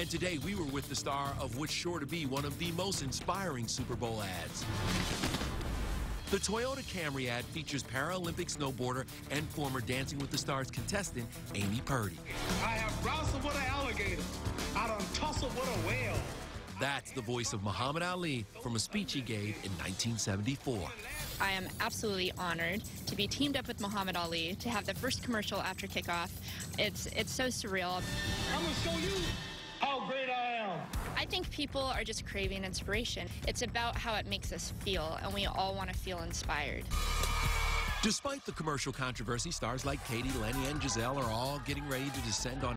And today we were with the star of what's sure to be one of the most inspiring Super Bowl ads. The Toyota Camry ad features Paralympic snowboarder and former Dancing with the Stars contestant Amy Purdy. I have wrestled with an alligator. I done tussled with a whale. That's the voice of Muhammad Ali from a speech he gave in 1974. I am absolutely honored to be teamed up with Muhammad Ali to have the first commercial after kickoff. It's it's so surreal. I'm gonna show you think people are just craving inspiration. It's about how it makes us feel, and we all want to feel inspired. Despite the commercial controversy, stars like Katy, Lenny, and Gisele are all getting ready to descend on